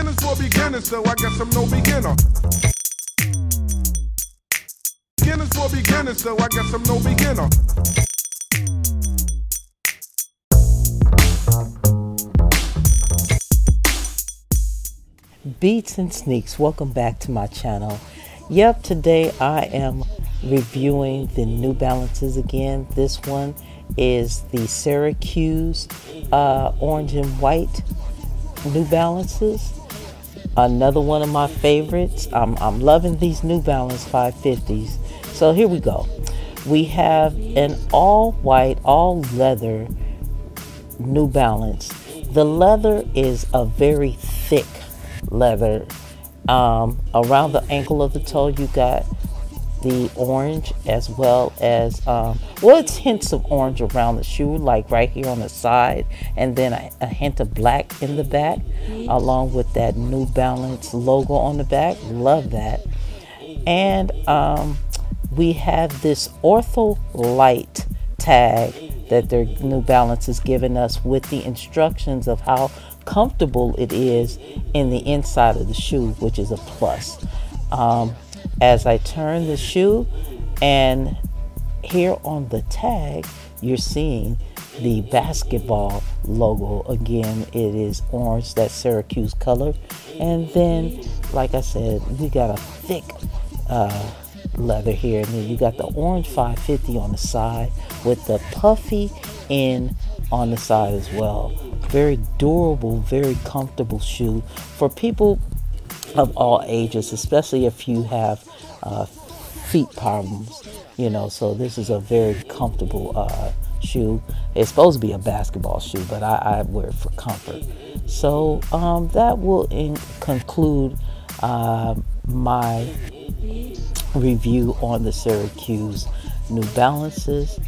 Beginners for beginners, so I guess I'm no beginner. Beginners for beginners, so I guess I'm no beginner. Beats and Sneaks, welcome back to my channel. Yep, today I am reviewing the New Balances again. This one is the Syracuse uh, orange and white New Balances. Another one of my favorites. I'm, I'm loving these New Balance 550s. So here we go. We have an all white, all leather New Balance. The leather is a very thick leather. Um, around the ankle of the toe, you got the orange as well as, um, well, it's hints of orange around the shoe, like right here on the side, and then a, a hint of black in the back, along with that New Balance logo on the back. Love that. And um, we have this Ortho Light tag that their New Balance is giving us with the instructions of how comfortable it is in the inside of the shoe, which is a plus. Um, as I turn the shoe, and here on the tag, you're seeing the basketball logo again. It is orange, that Syracuse color, and then, like I said, we got a thick. Uh, leather here and then you got the orange 550 on the side with the puffy in on the side as well very durable very comfortable shoe for people of all ages especially if you have uh, feet problems you know so this is a very comfortable uh, shoe it's supposed to be a basketball shoe but i, I wear it for comfort so um, that will conclude uh, my review on the Syracuse New Balances.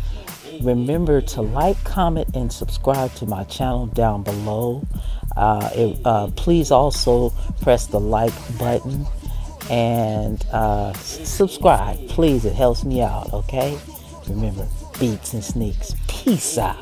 Remember to like, comment, and subscribe to my channel down below. Uh, it, uh, please also press the like button and uh, subscribe. Please, it helps me out, okay? Remember, beats and sneaks. Peace out.